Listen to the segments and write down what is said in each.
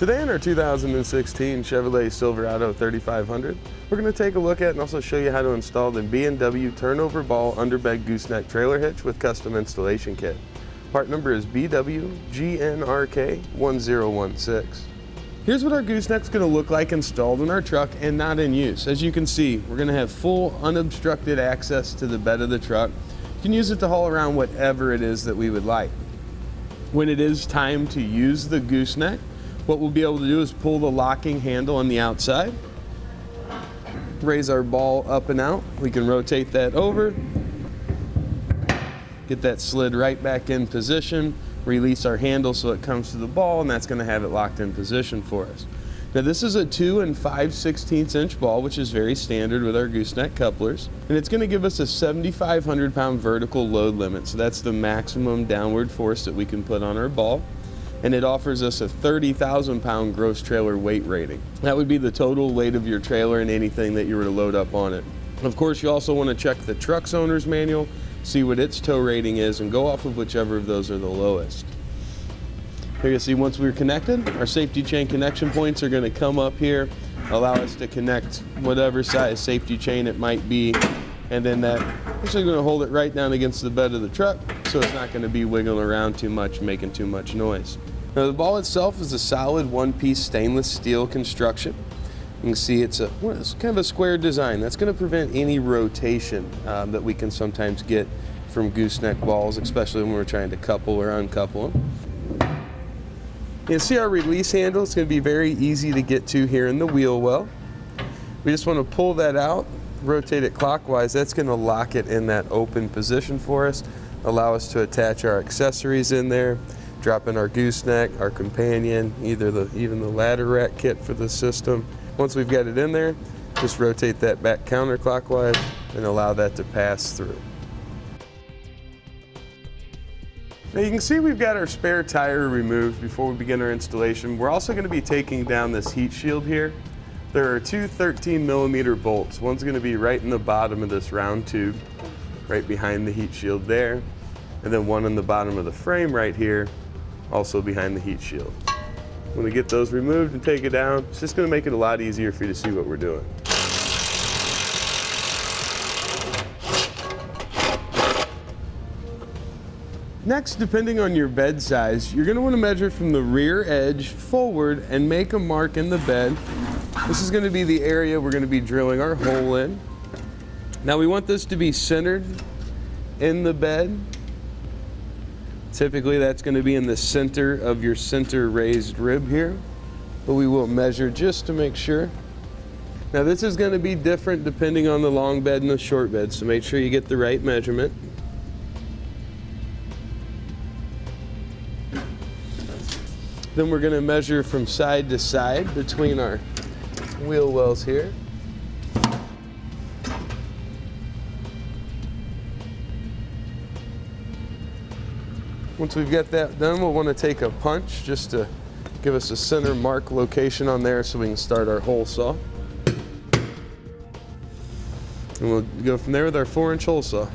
Today in our 2016 Chevrolet Silverado 3500, we're going to take a look at and also show you how to install the B&W turnover ball underbed gooseneck trailer hitch with custom installation kit. Part number is BWGNRK1016. Here's what our gooseneck's going to look like installed in our truck and not in use. As you can see, we're going to have full unobstructed access to the bed of the truck. You can use it to haul around whatever it is that we would like. When it is time to use the gooseneck, what we'll be able to do is pull the locking handle on the outside, raise our ball up and out. We can rotate that over, get that slid right back in position, release our handle so it comes to the ball, and that's gonna have it locked in position for us. Now this is a 2 and 5 16 inch ball, which is very standard with our gooseneck couplers. And it's gonna give us a 7,500 pound vertical load limit. So that's the maximum downward force that we can put on our ball and it offers us a 30,000 pound gross trailer weight rating. That would be the total weight of your trailer and anything that you were to load up on it. Of course, you also want to check the truck's owner's manual, see what its tow rating is, and go off of whichever of those are the lowest. Here you see once we're connected, our safety chain connection points are going to come up here, allow us to connect whatever size safety chain it might be, and then that actually going to hold it right down against the bed of the truck so it's not going to be wiggling around too much, making too much noise. Now the ball itself is a solid one-piece stainless steel construction. You can see it's, a, it's kind of a square design. That's going to prevent any rotation um, that we can sometimes get from gooseneck balls, especially when we're trying to couple or uncouple them. You can see our release handle, it's going to be very easy to get to here in the wheel well. We just want to pull that out, rotate it clockwise. That's going to lock it in that open position for us, allow us to attach our accessories in there, drop in our gooseneck, our companion, either the even the ladder rack kit for the system. Once we've got it in there, just rotate that back counterclockwise and allow that to pass through. Now you can see we've got our spare tire removed before we begin our installation. We're also going to be taking down this heat shield here. There are two 13 millimeter bolts. One's going to be right in the bottom of this round tube, right behind the heat shield there. And then one in the bottom of the frame right here, also behind the heat shield. When we get those removed and take it down, it's just going to make it a lot easier for you to see what we're doing. Next, depending on your bed size, you're going to want to measure from the rear edge forward and make a mark in the bed. This is going to be the area we're going to be drilling our hole in. Now we want this to be centered in the bed Typically that's going to be in the center of your center raised rib here, but we will measure just to make sure. Now this is going to be different depending on the long bed and the short bed, so make sure you get the right measurement. Then we're going to measure from side to side between our wheel wells here. Once we've got that done, we'll want to take a punch just to give us a center mark location on there so we can start our hole saw. And we'll go from there with our four inch hole saw.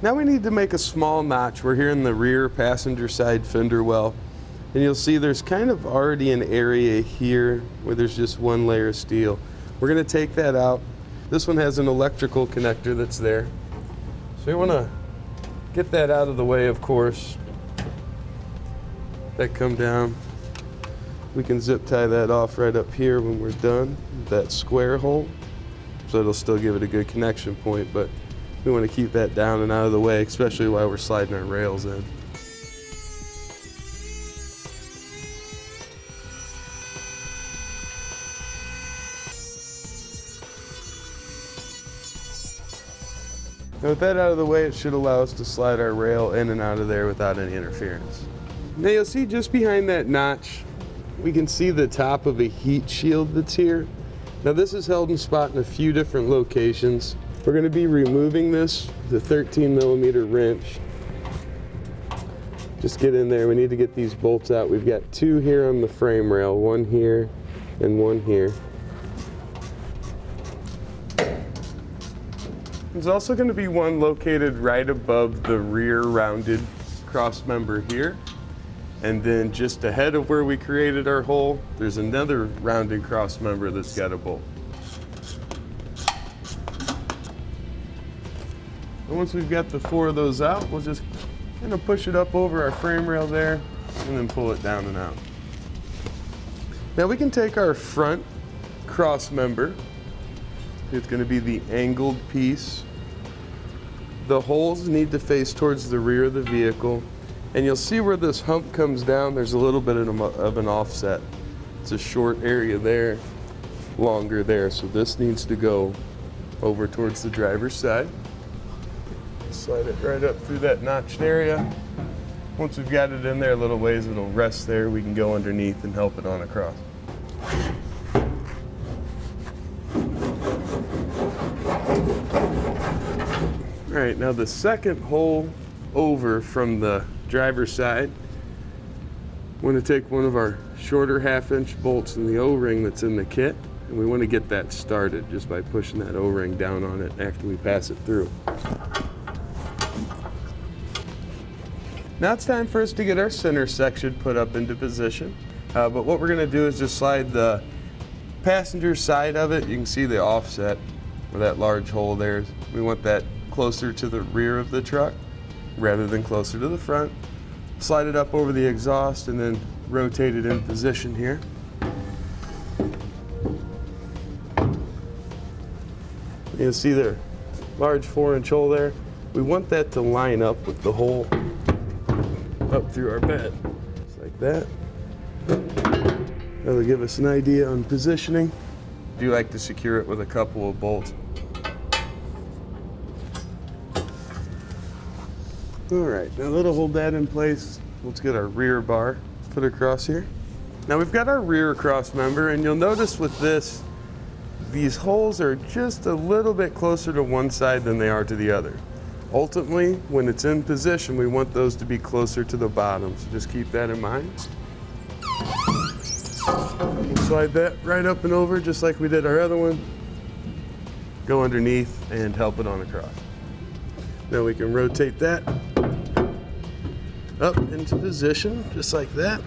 Now we need to make a small notch. We're here in the rear passenger side fender well. And you'll see there's kind of already an area here where there's just one layer of steel. We're going to take that out. This one has an electrical connector that's there. So we want to get that out of the way, of course. That come down. We can zip tie that off right up here when we're done, that square hole. So it'll still give it a good connection point, but we want to keep that down and out of the way, especially while we're sliding our rails in. Now with that out of the way, it should allow us to slide our rail in and out of there without any interference. Now you'll see just behind that notch, we can see the top of a heat shield that's here. Now this is held in spot in a few different locations. We're gonna be removing this, the 13 millimeter wrench. Just get in there, we need to get these bolts out. We've got two here on the frame rail, one here and one here. There's also going to be one located right above the rear rounded cross member here. And then just ahead of where we created our hole, there's another rounded cross member that's got a bolt. And once we've got the four of those out, we'll just kind of push it up over our frame rail there and then pull it down and out. Now we can take our front cross member. It's going to be the angled piece. The holes need to face towards the rear of the vehicle. And you'll see where this hump comes down, there's a little bit um, of an offset. It's a short area there, longer there. So this needs to go over towards the driver's side. Slide it right up through that notched area. Once we've got it in there a little ways, it'll rest there. We can go underneath and help it on across. All right, now the second hole over from the driver's side, we want to take one of our shorter half inch bolts in the O-ring that's in the kit, and we want to get that started just by pushing that O-ring down on it after we pass it through. Now it's time for us to get our center section put up into position. Uh, but what we're going to do is just slide the passenger side of it. You can see the offset where that large hole there. We want that closer to the rear of the truck rather than closer to the front. Slide it up over the exhaust and then rotate it in position here. You see there, large four inch hole there. We want that to line up with the hole up through our bed. Just like that. That'll give us an idea on positioning. Do like to secure it with a couple of bolts. All right, now that'll hold that in place. Let's get our rear bar put across here. Now we've got our rear cross member and you'll notice with this, these holes are just a little bit closer to one side than they are to the other. Ultimately, when it's in position, we want those to be closer to the bottom, so just keep that in mind. Slide that right up and over just like we did our other one. Go underneath and help it on across. Now we can rotate that up into position just like that.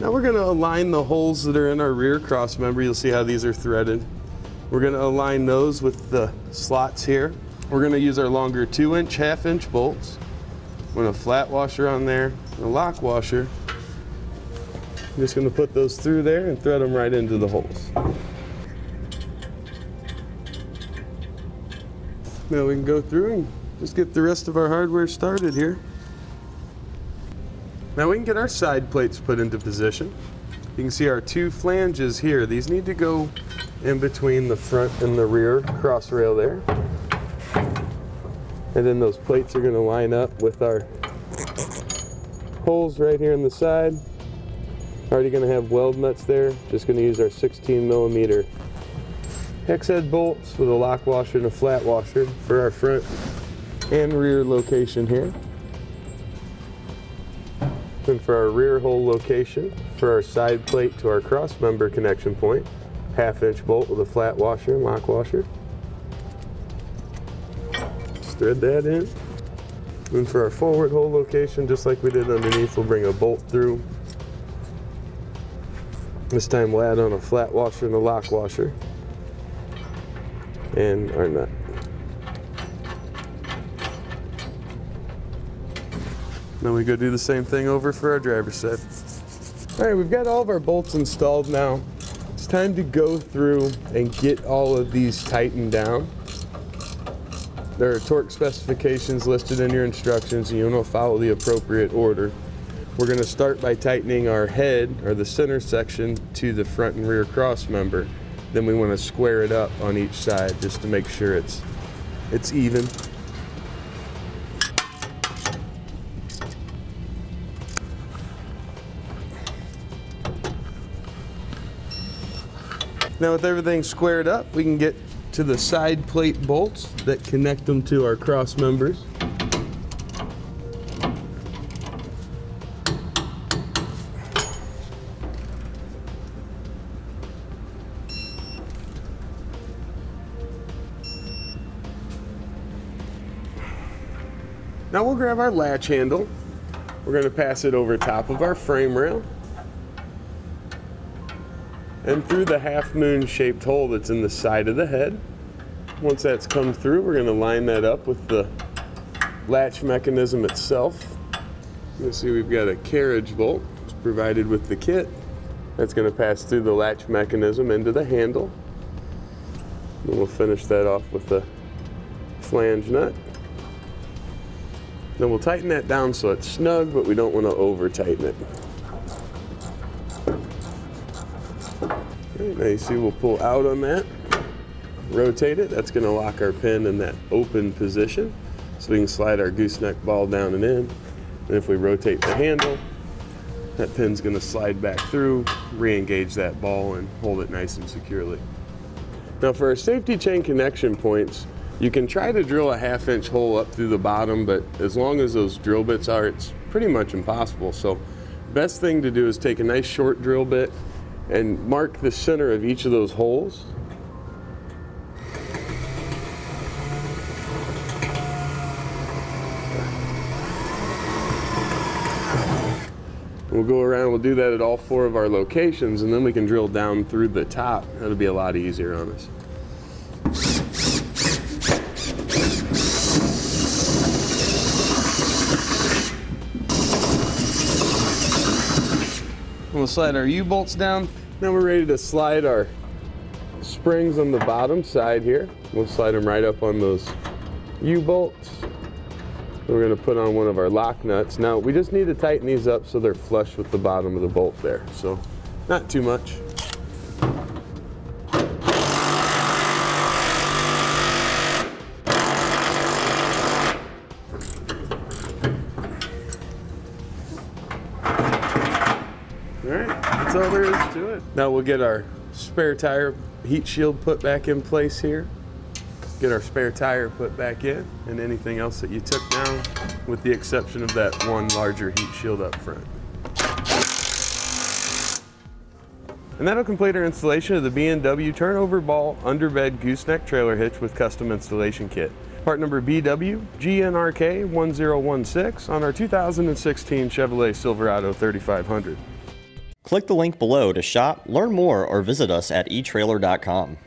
Now we're going to align the holes that are in our rear cross member. You'll see how these are threaded. We're going to align those with the slots here. We're gonna use our longer two inch, half inch bolts. With a flat washer on there, a lock washer. I'm just gonna put those through there and thread them right into the holes. Now we can go through and just get the rest of our hardware started here. Now we can get our side plates put into position. You can see our two flanges here. These need to go in between the front and the rear cross rail there. And then those plates are gonna line up with our holes right here on the side. Already gonna have weld nuts there. Just gonna use our 16 millimeter hex head bolts with a lock washer and a flat washer for our front and rear location here. And for our rear hole location, for our side plate to our cross member connection point, half inch bolt with a flat washer and lock washer thread that in. And for our forward hole location, just like we did underneath, we'll bring a bolt through. This time we'll add on a flat washer and a lock washer. And our nut. Then we go do the same thing over for our driver's side. All right, we've got all of our bolts installed now. It's time to go through and get all of these tightened down. There are torque specifications listed in your instructions and you want to follow the appropriate order. We're going to start by tightening our head or the center section to the front and rear cross member. Then we want to square it up on each side just to make sure it's it's even. Now with everything squared up, we can get to the side plate bolts that connect them to our cross members. Now we'll grab our latch handle. We're going to pass it over top of our frame rail and through the half moon shaped hole that's in the side of the head. Once that's come through, we're going to line that up with the latch mechanism itself. You see we've got a carriage bolt provided with the kit. That's going to pass through the latch mechanism into the handle. And we'll finish that off with the flange nut. Then we'll tighten that down so it's snug, but we don't want to over tighten it. Right, now you see we'll pull out on that, rotate it. That's going to lock our pin in that open position so we can slide our gooseneck ball down and in. And if we rotate the handle, that pin's going to slide back through, re-engage that ball and hold it nice and securely. Now for our safety chain connection points, you can try to drill a half inch hole up through the bottom, but as long as those drill bits are, it's pretty much impossible. So best thing to do is take a nice short drill bit and mark the center of each of those holes. We'll go around, we'll do that at all four of our locations, and then we can drill down through the top. That'll be a lot easier on us. We'll slide our U-bolts down. Now we're ready to slide our springs on the bottom side here. We'll slide them right up on those U-bolts. We're gonna put on one of our lock nuts. Now we just need to tighten these up so they're flush with the bottom of the bolt there. So not too much. All right, that's there is to it. Now we'll get our spare tire heat shield put back in place here. Get our spare tire put back in and anything else that you took down with the exception of that one larger heat shield up front. And that'll complete our installation of the B&W turnover ball underbed gooseneck trailer hitch with custom installation kit. Part number BW GNRK 1016 on our 2016 Chevrolet Silverado 3500. Click the link below to shop, learn more, or visit us at etrailer.com.